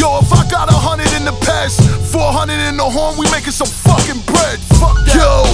Yo, if I got a hundred in the past, 400 in the horn, we making some fucking bread. Fuck that. Yo,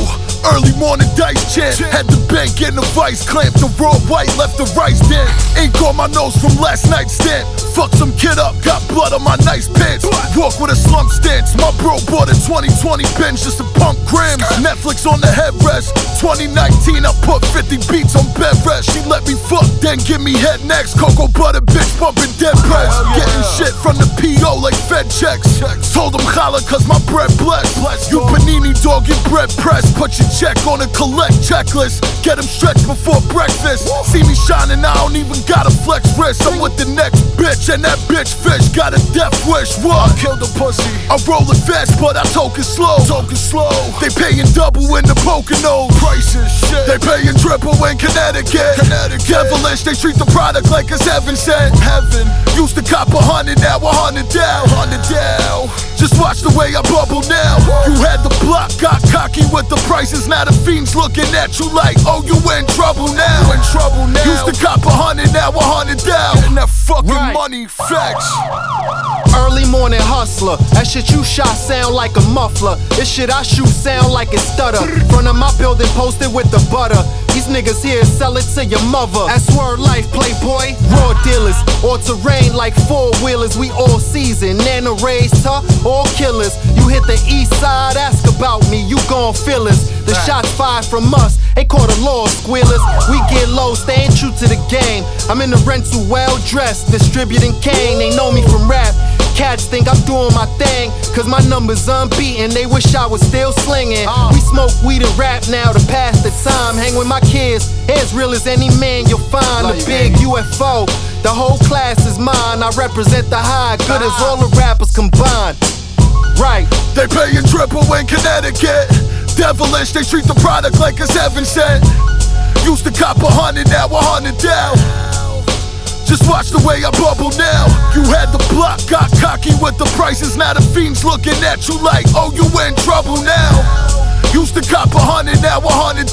early morning dice chant. Had the bank in the vice, clamped the raw white, left the rice dent. Ink on my nose from last night's stand. Fuck some kid up, got blood on my nice pants. Walk with a slump stance. My bro bought a 2020 bench just to pump grams. Netflix on the headrest. 2019, I put 50 beats on bed rest. She let me fuck, then give me head next. Cocoa butter bitch pumping dead press. Getting shit from the PO like Fed checks. Told them holla cause my bread blessed. You panini dog, get bread pressed. Put your check on a collect checklist. Get them stretched before breakfast. See me shining, I don't even gotta flex wrist. I'm with the next bitch, and that bitch fish got a death wish. What? Kill the pussy. I'm rolling fast, but I it slow. It slow. They paying double in the Poconos. Prices shit. They paying triple in Connecticut. Connecticut. Devilish, they treat the product like it's heaven sent. Heaven. Used to cop a hundred, now a hundred down. Hundred down. Just watch the way I bubble now. You had the block, got cocky with the prices. Now the fiends looking at you like, oh, you in trouble now. You in trouble now. Used to cop a hundred, now a hundred down. Fucking Right. money, facts. Early morning hustler. That shit you shot sound like a muffler. This shit I shoot sound like it stutter. Front of my building posted with the butter. These niggas here sell it to your mother. That's word life, playboy. Raw dealers, all terrain like four wheelers. We all season, nano rays to all killers. You hit the east side, ask about me, you gon' feel us. The shots fired from us, they call the law squealers. I'm in the rental, well dressed, distributing cane. They know me from rap. Cats think I'm doing my thing, cause my numbers unbeaten. They wish I was still slinging. Uh. We smoke weed and rap now to pass the time. Hang with my kids, as real as any man you'll find. A big UFO, the whole class is mine. I represent the high, good as ah. all the rappers combined. Right. They pay paying triple in Connecticut. Devilish, they treat the product like it's heaven sent. Used to cop a hundred, now a hundred down. Just watch the way I bubble now. You had the block, got cocky with the prices. Now the fiends looking at you like, oh, you in trouble now. Used to cop a hundred, now a hundred.